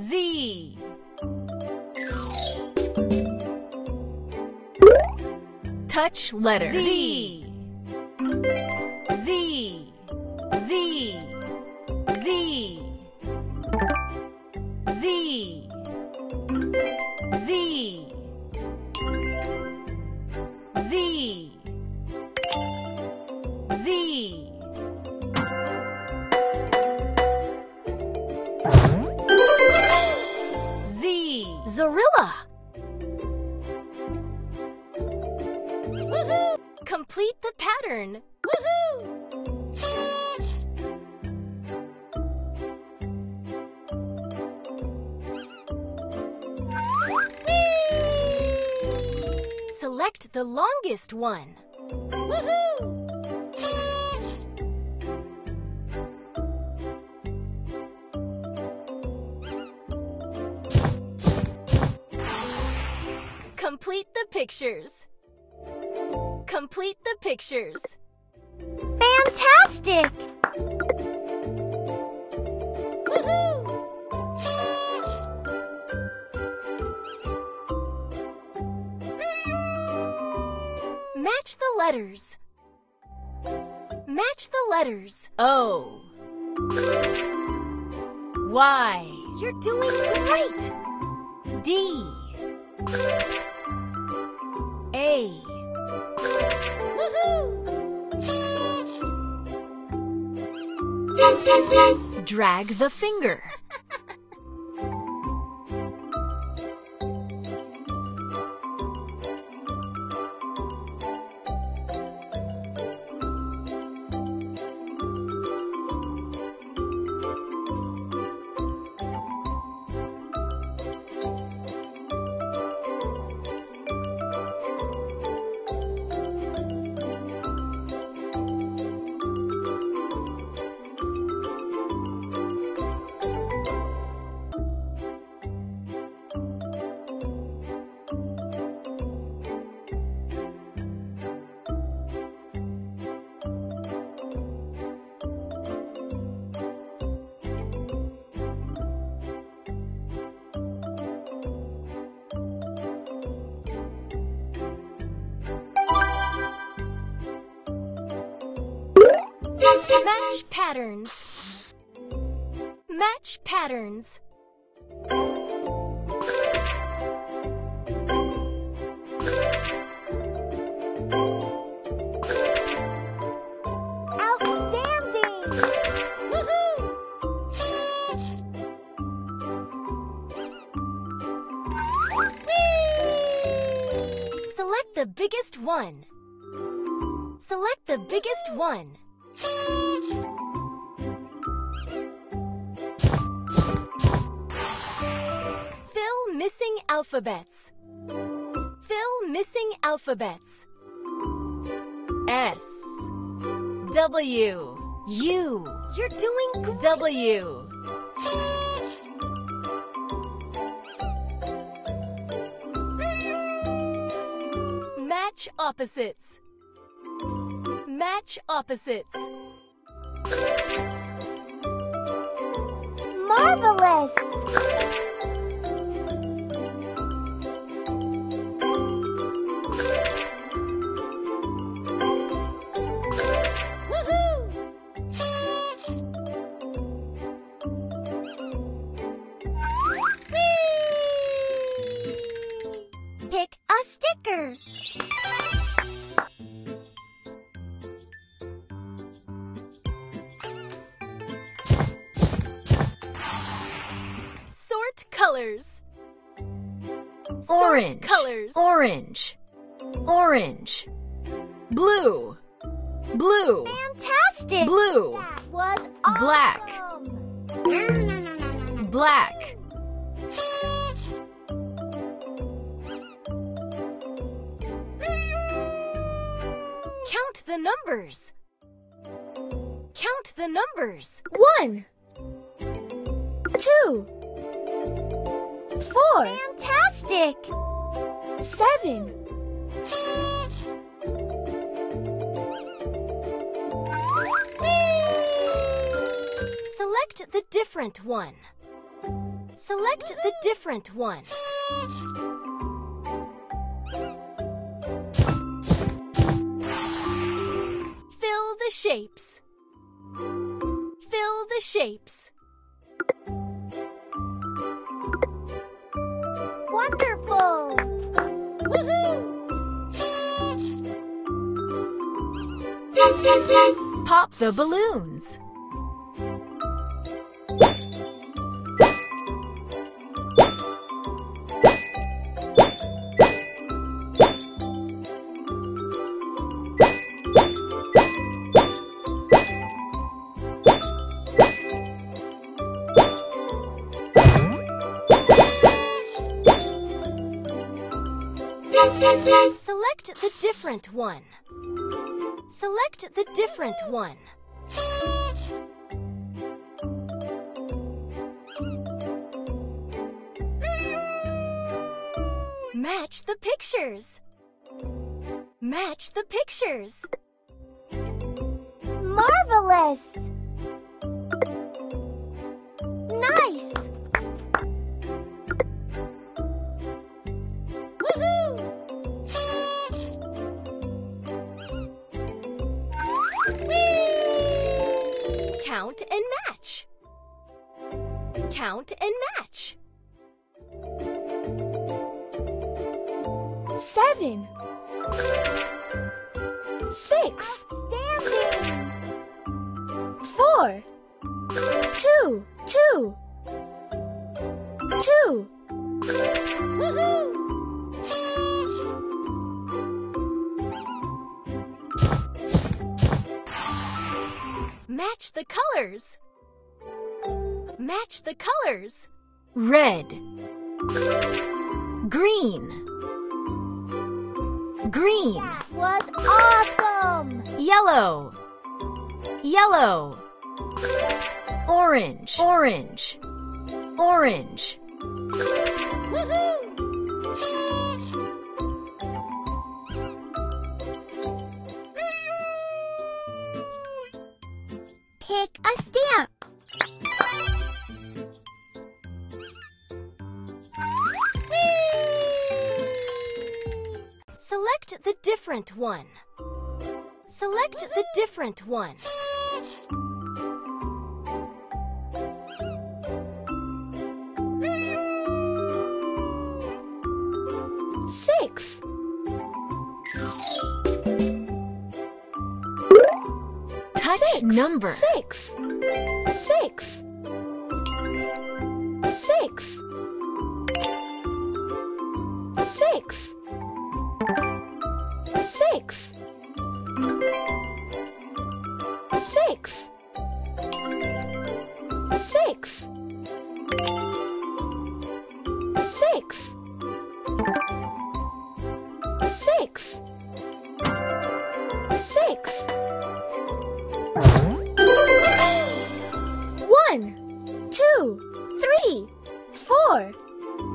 Z. Touch letter Z. Z. Complete the pattern. Select the longest one. Complete the pictures. Complete the pictures. Fantastic! Match the letters. Match the letters. O. Y. You're doing great! D. A. Drag the finger. Patterns. Match patterns. Outstanding! Select the biggest one. Select the biggest one. Alphabets. Fill missing alphabets. S W U You're doing great! W Match opposites. Match opposites. Marvelous! Orange. colors. Orange. Orange. Blue. Blue. Fantastic! Blue. That was Black. awesome. Black. Count the numbers. Count the numbers. One, two, four. Fantastic! Seven. Select the different one. Select the different one. Fill the shapes. Fill the shapes. The balloons. Select the different one. Select the different one. Match the pictures. Match the pictures. Marvelous! Nice! Count and match. Seven. Six. Outstanding! Four. Two. Two. Two. Match the colors. Match the colors. Red. Green. Green. That was awesome! Yellow. Yellow. Orange. Orange. Orange. Pick Select the different one. Select the different one. Six. Touch Six. number. Six. Six. Six. Six. Six. Six. Six. Six. Six. Six. One, two, three, four,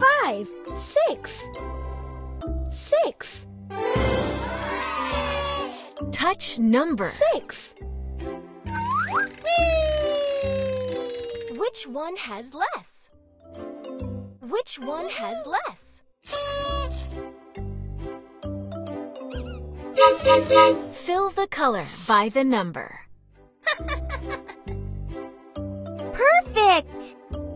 five, six. Six, Touch number. six. Which one has less? Which one has less? Fill the color by the number. Perfect. Perfect.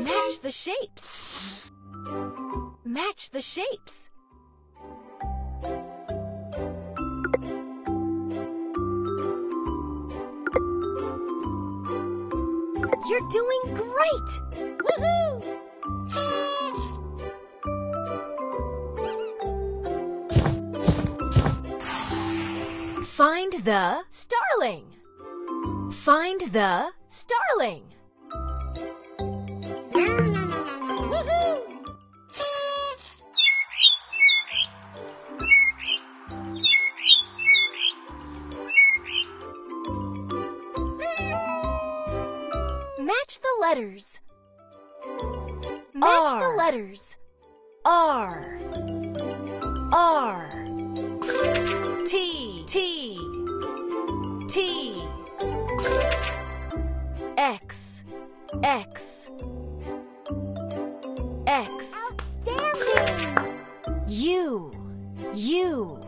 Match the shapes. Match the shapes. You're doing great! Woohoo! Find the. Starling! Find the. Starling! Match the letters. Match the letters. R. R. T. T. T. X. X X Outstanding! U U